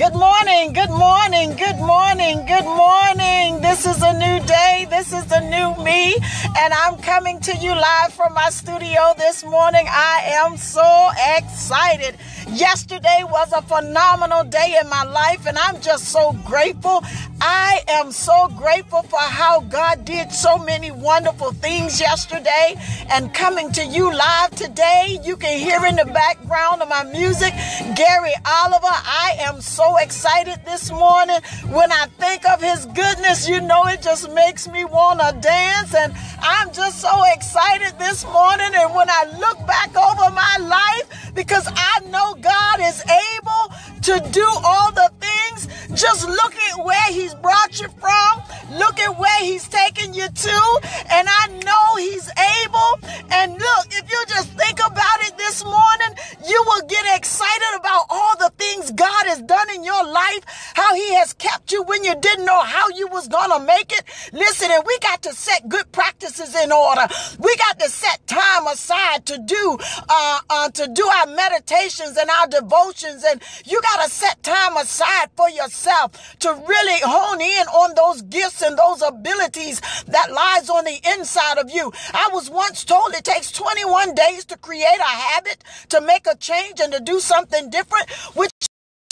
Good morning, good morning, good morning, good morning. This is a new day. This is the new me. And I'm coming to you live from my studio this morning. I am so excited. Yesterday was a phenomenal day in my life, and I'm just so grateful. I am so grateful for how God did so many wonderful things yesterday. And coming to you live today, you can hear in the background of my music, Gary Oliver. I am so excited this morning. When I think of his goodness, you know, it just makes me want to dance. And I'm just so excited this morning. And when I look back over my life, because I know God is able to do all the things, just look at where He's brought you from, look at where He's taken you to, and I know He's able. And look, if you just think about it this morning, you will get excited about all the things God has done in your life, how He has kept you when you didn't know how you was gonna make it. Listen, and we got to set good practices in order. We got to set time aside to do uh, uh to do our meditations and our devotions, and you got to set time aside for yourself to really hone in on those gifts and those abilities that lies on the inside of you. I was once told it takes 21 days to create a habit, to make a change, and to do something different, which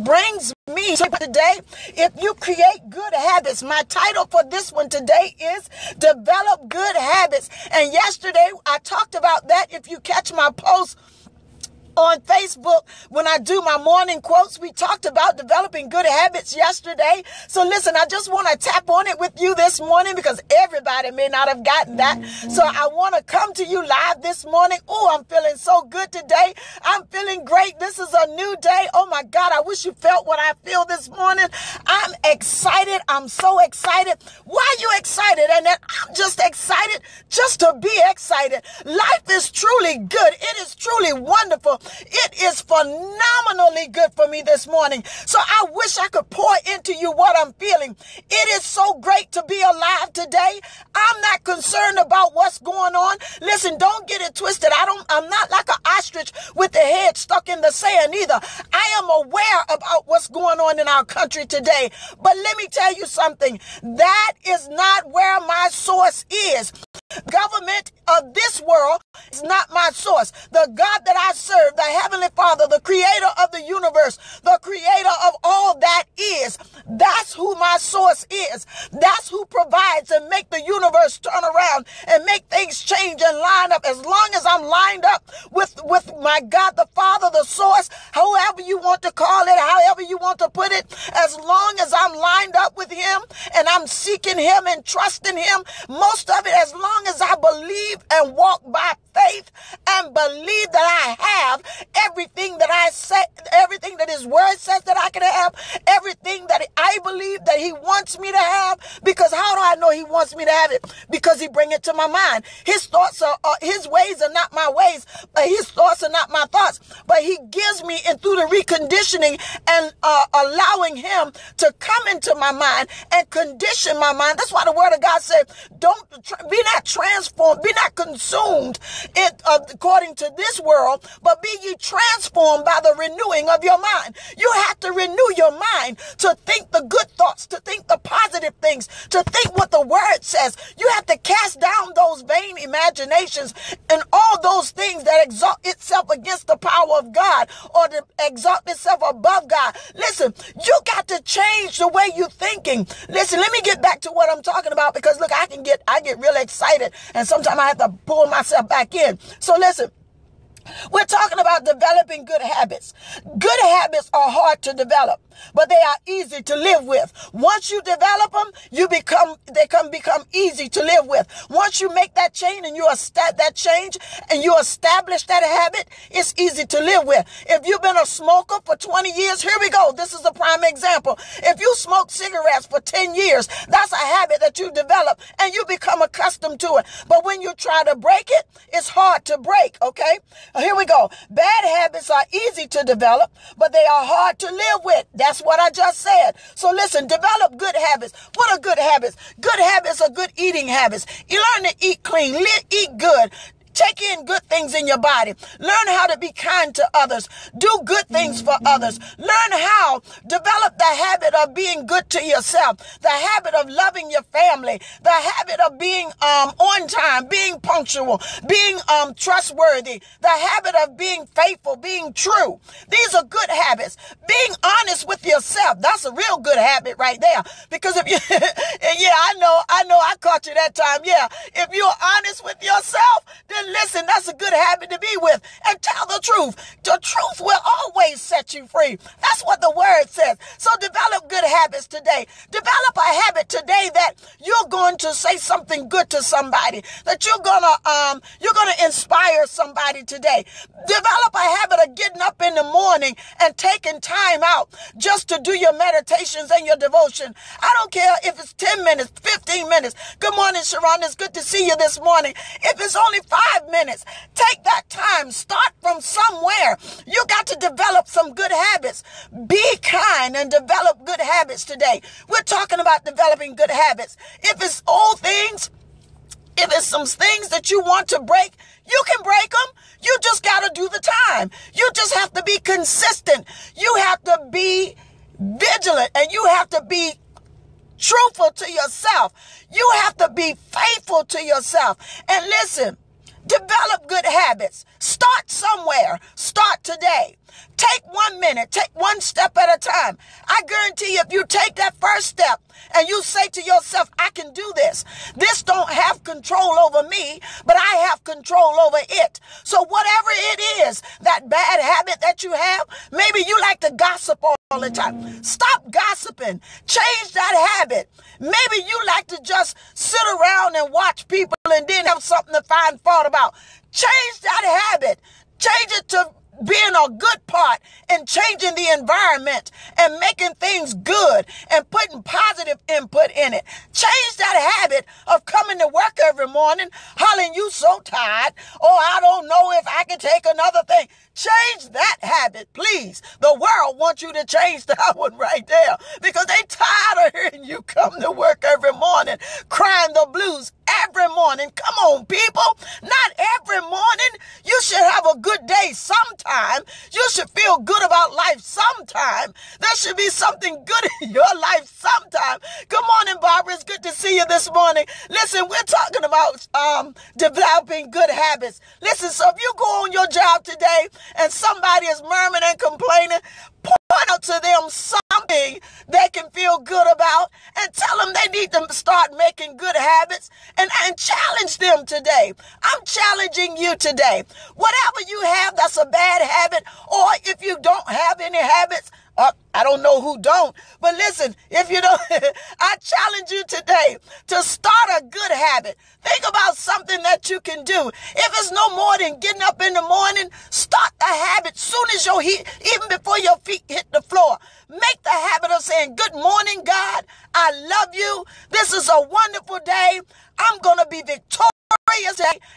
brings me to today. If you create good habits my title for this one today is develop good habits. And yesterday i talked about that. If you catch my post on Facebook when I do my morning quotes. We talked about developing good habits yesterday. So listen, I just want to tap on it with you this morning because everybody may not have gotten that. So I want to come to you live this morning. Oh, I'm feeling so good today. I'm feeling great. This is a new day. Oh my God, I wish you felt what I feel this morning. I'm excited. I'm so excited. Why are you excited? And then I'm just excited just to be excited. Life is truly good. It is truly wonderful. It is phenomenally good for me this morning. So I wish I could pour into you what I'm feeling. It is so great to be alive today. I'm not concerned about what's going on. Listen, don't get it twisted. I don't, I'm not like an ostrich with the head stuck in the sand either. I am aware about what's going on in our country today. But let me tell you something. That is not where my source is. Government of this world is not my source. The God that I serve, the Heavenly Father, the creator of the universe, the creator of all that is, that's who my source is. That's who provides and make the universe turn around and make things change and line up. As long as I'm lined up with, with my God, the Father, the source, however you want to call it, however you want to put it, as long as I'm lined up with Him and I'm seeking Him and trusting Him, most of it, as long long as I believe and walk by faith and believe that I have everything that I say, everything that His Word says that I can have, everything that I believe that He wants me to have. Because how do I know He wants me to have it? Because He bring it to my mind. His thoughts are, uh, His ways are not my ways, but His thoughts are not my thoughts. But He gives me, and through the reconditioning and uh, allowing Him to come into my mind and condition my mind. That's why the Word of God said, "Don't be not transformed, be not consumed it uh, according to this world, but be ye transformed by the renewing of your mind. You have to renew your mind to think the good thoughts, to think the positive things, to think what the word says. You have to cast down those vain imaginations and all those things that exalt itself against the power of God or to exalt itself above God. Listen, you got to change the way you're thinking. Listen, let me get back to what I'm talking about because look, I can get I get real excited and sometimes I have to pull myself back in. So listen, we're talking about developing good habits. Good habits are hard to develop, but they are easy to live with. Once you develop them, you become they can become easy to live with. Once you make that change and you establish that change and you establish that habit, it's easy to live with. If you've been a smoker for 20 years, here we go. This is a prime example. If you smoke cigarettes for 10 years, that's a habit that you develop and you become accustomed to it. But when you try to break it, it's hard to break, okay? Here we go. Bad habits are easy to develop, but they are hard to live with. That's what I just said. So listen, develop good habits. What are good habits? Good habits are good eating habits. You learn to eat clean, eat good Take in good things in your body. Learn how to be kind to others. Do good things for others. Learn how. Develop the habit of being good to yourself. The habit of loving your family. The habit of being um, on time, being punctual, being um, trustworthy. The habit of being faithful, being true. These are good habits. Being honest with yourself. That's a real good habit right there. Because if you, and yeah, I know, I know I caught you that time. Yeah. If you're honest with yourself, then listen, that's a good habit to be with. And tell the truth. The truth will always set you free. That's what the word says. So develop good habits today. Develop a habit today that you're going to say something good to somebody, that you're gonna um you're gonna inspire somebody today. Develop a habit of getting up in the morning and taking time out just to do your meditations and your devotion. I don't care if it's 10 minutes, 15 minutes. Good morning, Sharon. It's good to see you this morning. If it's only five minutes, take that time. Start from somewhere. You got to develop some good habits. Be kind and develop good habits today. We're talking about developing good habits. If it's old things, if it's some things that you want to break, you can break them. You just got to do the time. You just have to be consistent. You have to be vigilant and you have to be truthful to yourself. You have to be faithful to yourself. And listen, develop good habits. Start somewhere. Start today. Take one minute, take one step at a time. I guarantee you, if you take that first step and you say to yourself, I can do this, this don't have control over me, but I have control over it. So whatever it is, that bad habit that you have, maybe you like to gossip all the time. Stop gossiping. Change that habit. Maybe you like to just sit around and watch people and then have something to find fault about. Change that habit. Change it to being a good part and changing the environment and making things good and putting positive input in it. Change that habit of coming to work every morning, hollering, you so tired. Oh, I don't know if I can take another thing. Change that habit, please. The world wants you to change that one right there because they tired of hearing you come to work every morning crying the blues every morning. Come on, people. Not every morning. You should have a good day sometime. You should feel good about life sometime. There should be something good in your life sometime. Good morning, Barbara. It's good to see you this morning. Listen, we're talking about um, developing good habits. Listen, so if you go on your job today and somebody is murmuring and complaining, point out to them something they can feel good about and tell them they need to start making good habits and, and challenge them today. I'm challenging you today. Whatever you have that's a bad habit, or if you don't have any habits, uh, I don't know who don't, but listen, if you don't, I challenge you today to start a good habit. Think about something that you can do. If it's no more than getting up in the morning, start the habit soon as your heat, even before your feet hit the floor. Make the habit of saying, good morning, God. I love you. This is a wonderful day. I'm going to be victorious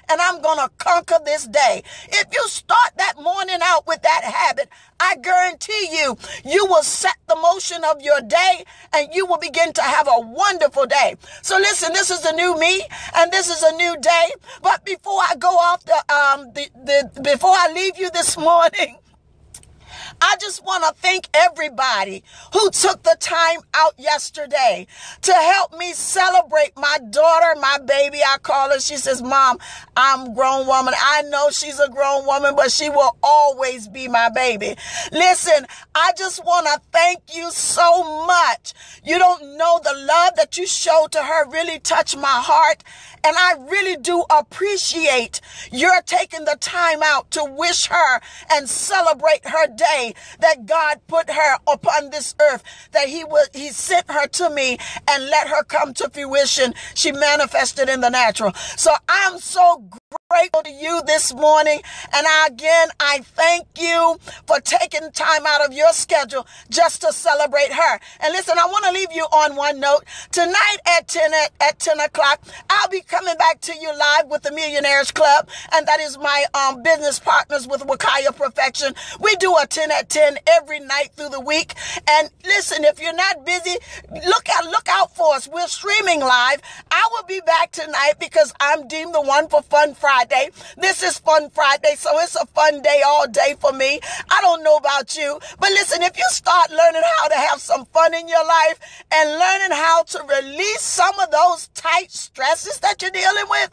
and I'm going to conquer this day. If you start that morning out with that habit, I guarantee you, you will set the motion of your day and you will begin to have a wonderful day. So listen, this is a new me and this is a new day. But before I go off the, um, the, the, before I leave you this morning, I just want to thank everybody who took the time out yesterday to help me celebrate my daughter, my baby. I call her. She says, Mom, I'm a grown woman. I know she's a grown woman, but she will always be my baby. Listen, I just want to thank you so much. You don't know the love that you showed to her really touched my heart. And I really do appreciate your taking the time out to wish her and celebrate her day that God put her upon this earth, that he would, he sent her to me and let her come to fruition. She manifested in the natural. So I'm so grateful to you this morning. And again, I thank you for taking time out of your schedule just to celebrate her. And listen, I want to leave you on one note. Tonight at 10 at, at 10 o'clock, I'll be coming back to you live with the Millionaires Club. And that is my um, business partners with Wakaya Perfection. We do a 10 at 10 every night through the week. And listen, if you're not busy, look out, look out for us. We're streaming live. I will be back tonight because I'm deemed the one for fun Friday. This is Fun Friday, so it's a fun day all day for me. I don't know about you, but listen, if you start learning how to have some fun in your life and learning how to release some of those tight stresses that you're dealing with,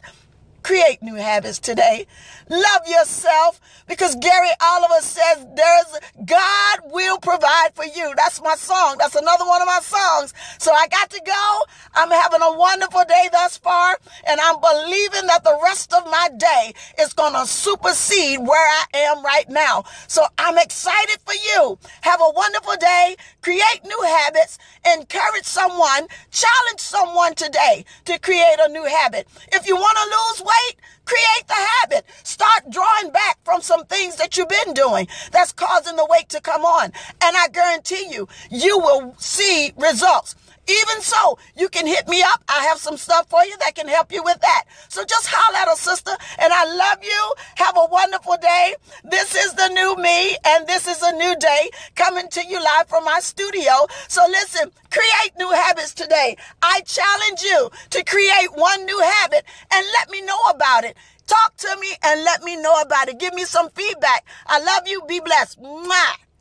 create new habits today. Love yourself because Gary Oliver says there's God will provide for you. That's my song. That's another one of my songs. So I got to go. I'm having a wonderful day thus far and I'm believing that the rest of my day is going to supersede where I am right now. So I'm excited for you. Have a wonderful day. Create new habits. Encourage someone. Challenge someone today to create a new habit. If you want to lose weight, Create the habit. Start drawing back from some things that you've been doing that's causing the weight to come on. And I guarantee you, you will see results. Even so, you can hit me up. I have some stuff for you that can help you with that. So just holler at a sister and I love you. Have a wonderful day. This is the new me and this is a new day coming to you live from my studio. So listen, create new habits today. I challenge you to create one new habit and let me know about it. Talk to me and let me know about it. Give me some feedback. I love you. Be blessed. Mwah.